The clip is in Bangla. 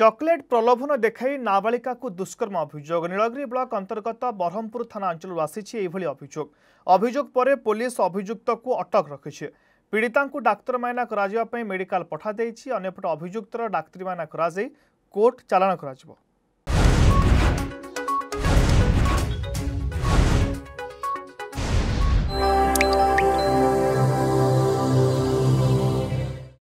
চকলেট প্রলোভন দেখাই নাবালিকাকু দুষ্কর্ম অভিযোগ নীলগি ব্লক অন্তর্গত ব্রহ্মপুর থানা অঞ্চল আসিছে এইভাবে অভিযোগ অভিযোগ পরে পুলিশ অভিযুক্ত অটক রাখিছে পীড়িতা ডাক্তার মাইনা করা মেডিকাল দিয়েছে অনেপটে অভিযুক্তর ডাক্তারী মাইনা করা কোর্ট চালান করা